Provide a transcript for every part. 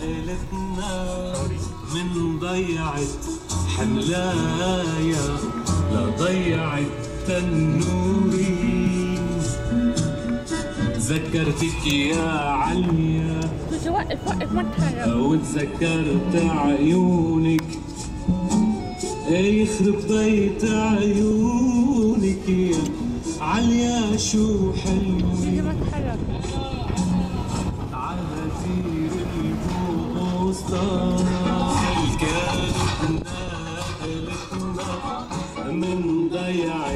نقلتنا من ضيعة حملايا لضيعة تنوري تذكرتك يا عليا. وقف وقف ما تتحرك وتذكرت عيونك. يخرب بيت عيونك يا عليا شو حلوة من ضيعة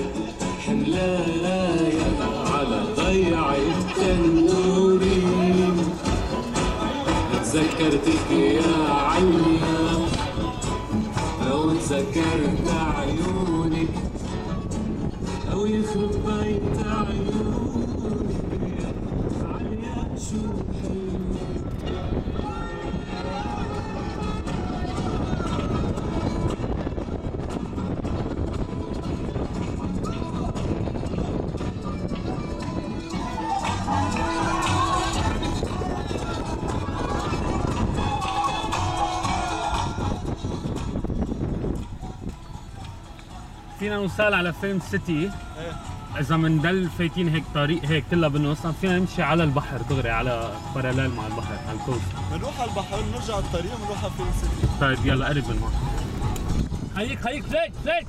حملايا على ضيعة تنوري تذكرتك يا عليا لو تذكرت عيونك أو يخرب بيت عيونك فينا نوصل على Film City. إذا بنضل فايتين هيك طريق هيك كلها بالنص فينا نمشي على البحر دغري على parallel مع البحر على ال coast. بنروح على البحر بنرجع على الطريق بنروح على Film City. طيب يلا قرب من هون خليك خليك زيت زيت